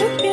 should be